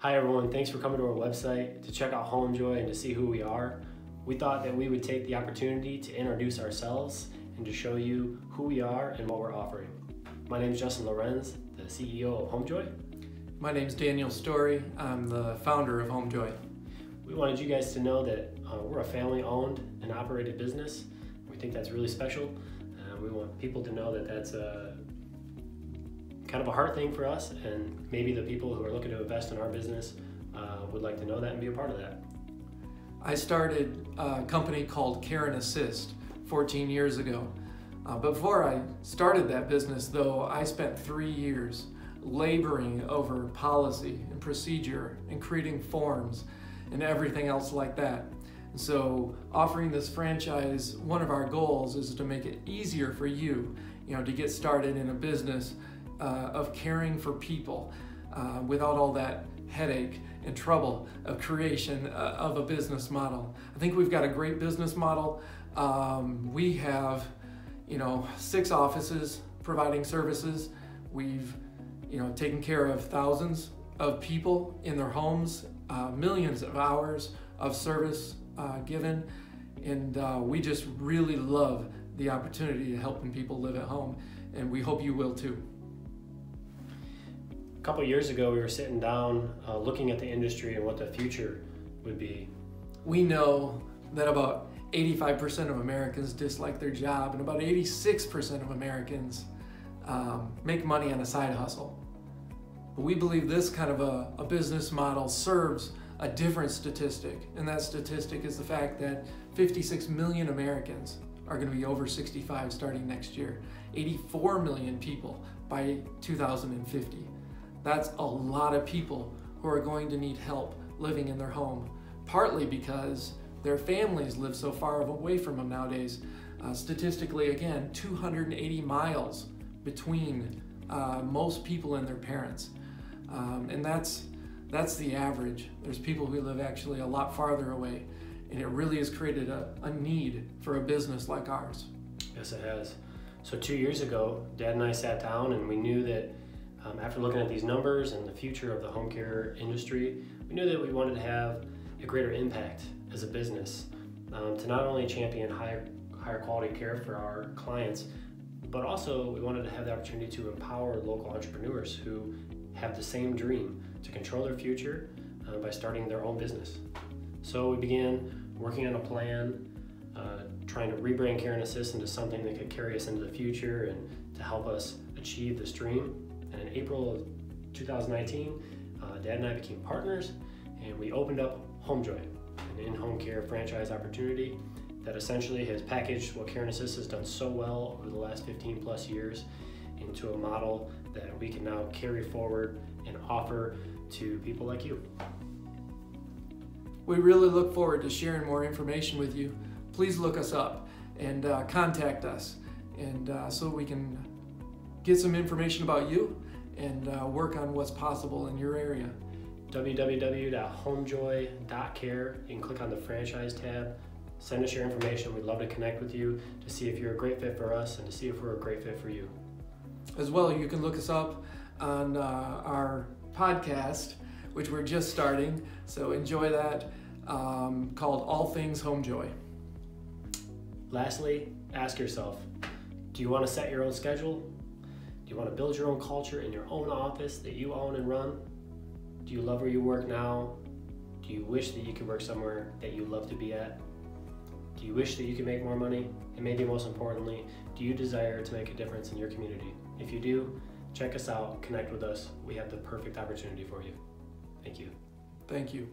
Hi everyone, thanks for coming to our website to check out HomeJoy and to see who we are. We thought that we would take the opportunity to introduce ourselves and to show you who we are and what we're offering. My name is Justin Lorenz, the CEO of HomeJoy. My name is Daniel Story. I'm the founder of HomeJoy. We wanted you guys to know that uh, we're a family owned and operated business. We think that's really special. Uh, we want people to know that that's a kind of a hard thing for us, and maybe the people who are looking to invest in our business uh, would like to know that and be a part of that. I started a company called Care and Assist 14 years ago. Uh, before I started that business, though, I spent three years laboring over policy and procedure and creating forms and everything else like that. And so, offering this franchise, one of our goals is to make it easier for you, you know, to get started in a business uh, of caring for people uh, without all that headache and trouble of creation uh, of a business model. I think we've got a great business model. Um, we have, you know, six offices providing services. We've, you know, taken care of thousands of people in their homes, uh, millions of hours of service uh, given, and uh, we just really love the opportunity to helping people live at home, and we hope you will too couple years ago, we were sitting down uh, looking at the industry and what the future would be. We know that about 85% of Americans dislike their job, and about 86% of Americans um, make money on a side hustle. But we believe this kind of a, a business model serves a different statistic, and that statistic is the fact that 56 million Americans are going to be over 65 starting next year, 84 million people by 2050. That's a lot of people who are going to need help living in their home, partly because their families live so far away from them nowadays. Uh, statistically, again, 280 miles between uh, most people and their parents. Um, and that's, that's the average. There's people who live actually a lot farther away, and it really has created a, a need for a business like ours. Yes, it has. So, two years ago, Dad and I sat down and we knew that um, after looking at these numbers and the future of the home care industry, we knew that we wanted to have a greater impact as a business um, to not only champion higher, higher quality care for our clients, but also we wanted to have the opportunity to empower local entrepreneurs who have the same dream to control their future uh, by starting their own business. So we began working on a plan, uh, trying to rebrand Care and Assist into something that could carry us into the future and to help us achieve this dream. And in April of 2019, uh, Dad and I became partners and we opened up HomeJoy, an in-home care franchise opportunity that essentially has packaged what Care and Assist has done so well over the last 15 plus years into a model that we can now carry forward and offer to people like you. We really look forward to sharing more information with you. Please look us up and uh, contact us and uh, so we can get some information about you and uh, work on what's possible in your area. www.homejoy.care. You can click on the franchise tab. Send us your information. We'd love to connect with you to see if you're a great fit for us and to see if we're a great fit for you. As well, you can look us up on uh, our podcast, which we're just starting. So enjoy that, um, called All Things Homejoy. Lastly, ask yourself do you want to set your own schedule? Do you want to build your own culture in your own office that you own and run? Do you love where you work now? Do you wish that you could work somewhere that you love to be at? Do you wish that you could make more money? And maybe most importantly, do you desire to make a difference in your community? If you do, check us out, connect with us. We have the perfect opportunity for you. Thank you. Thank you.